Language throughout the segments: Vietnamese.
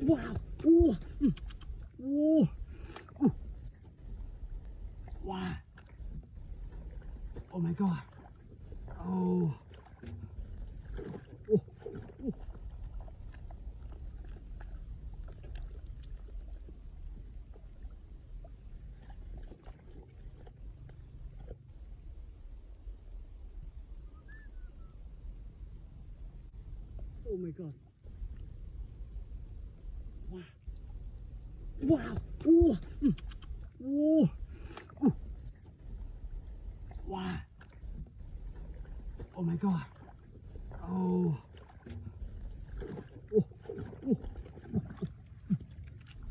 Wow. Ooh. Mm. Ooh. Ooh. Wow. Oh my god. Oh. Oh. Oh. Oh my god. ว้าวว้าวอู้อู้ว้าโอ้ my god โอ้โอ้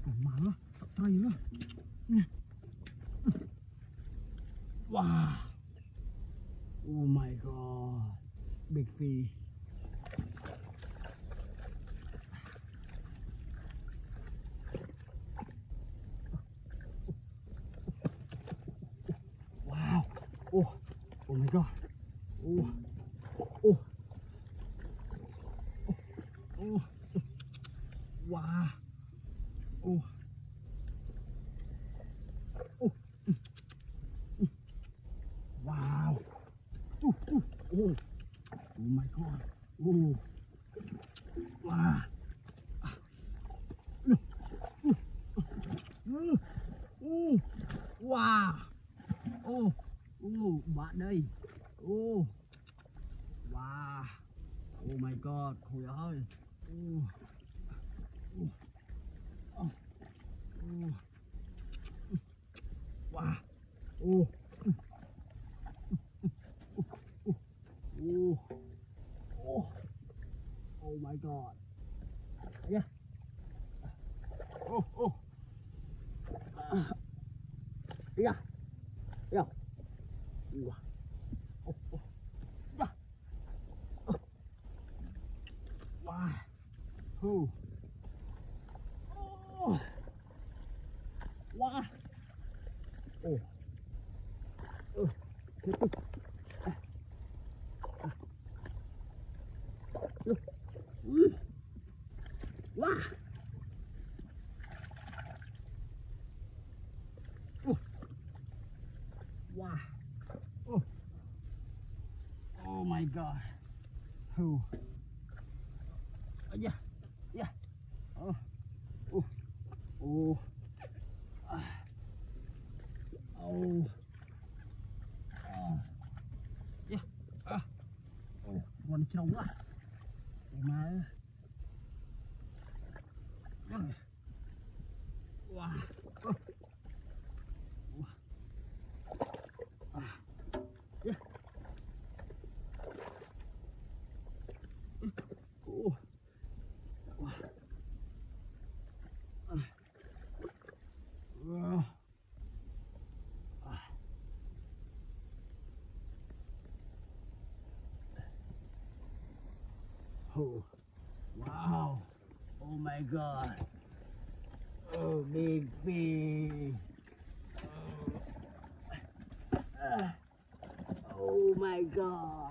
โอ้มาแล้วตายอยู่แล้วว้าโอ้ my god big fish Oh my god. Oh. Oh. Oh. Oh. Wow. Oh. Oh. Wow. Oh. Oh. Oh. Oh my god. Oh. Wow. Ah. Uh. Wow. Ô, bạn đây. Ô. Wow. Oh my god, trời ơi. Ô. Ô. Ô. Ô. Wow. Ô. Ô. Ô. Oh my god. Yeah. Oh, oh. Yeah. Yeah. Wow. Oh, Wow. Oh. Oh. Tiếp tục. Wow. Wow. Oh my god. Oh. Yeah. Yeah. Oh. Oh. Oh. Ah. Oh. Uh. Yeah. Ah. Oh. Wanna kill what? Oh my. Yeah. Oh. Wow. Oh my god. Oh, big fish. Oh. Oh my god.